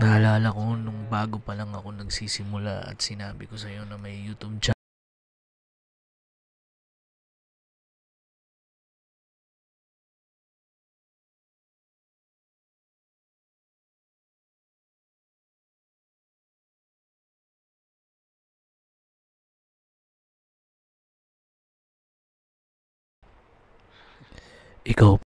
Naalala ko nung bago pa lang ako nagsisimula at sinabi ko sa'yo na may YouTube channel. Ikaw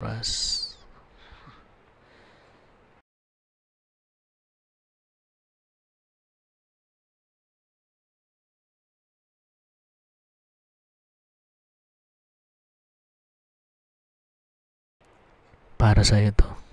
Rush. Para saya tuh.